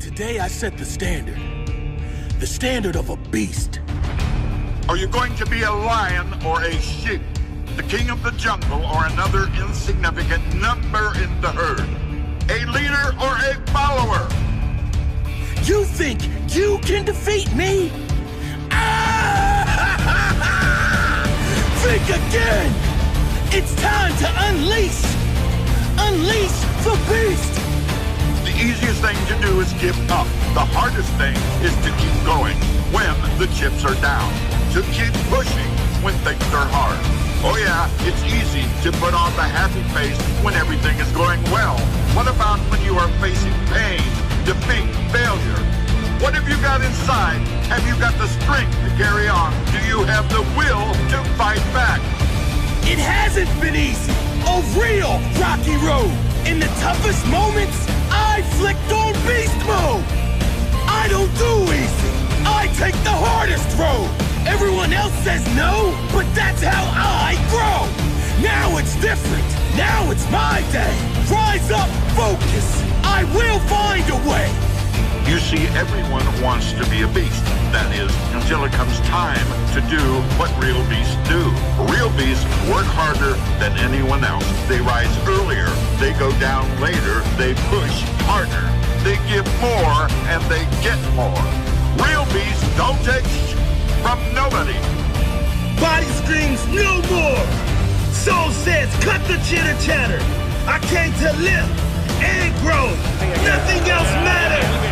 Today I set the standard. The standard of a beast. Are you going to be a lion or a sheep? The king of the jungle or another insignificant number in the herd? A leader or a follower? You think you can defeat me? Ah! Think again! It's time to unleash! Unleash the beast! The easiest thing to do is give up. The hardest thing is to keep going when the chips are down. To keep pushing when things are hard. Oh yeah, it's easy to put on the happy face when everything is going well. What about when you are facing pain, defeat, failure? What have you got inside? Have you got the strength to carry on? Do you have the will to fight back? It hasn't been easy. A real rocky road. In the toughest moments, I flicked on beast mode. I don't do easy. I take the hardest road. Everyone else says no, but that's how I grow. Now it's different. Now it's my day. Rise up, focus. I will find a way. You see, everyone wants to be a beast. That is, until it comes time to do what real beasts do. Real beasts work harder than anyone else. They rise earlier. They go down later. They push harder. They give more and they get more. Real beasts don't take from nobody. Body screams no more. Soul says cut the chitter chatter. I came to live and grow. Nothing else matters.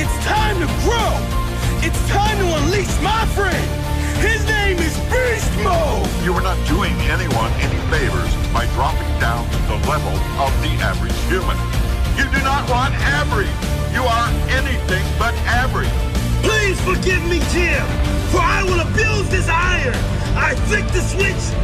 It's time to grow. It's time to unleash my friend. His name is Beast Mode. You are not doing anyone any favors by dropping down to the level of the average human. You do not want average. You are anything but average. Please forgive me, Jim, for I will abuse this iron. I flick the switch.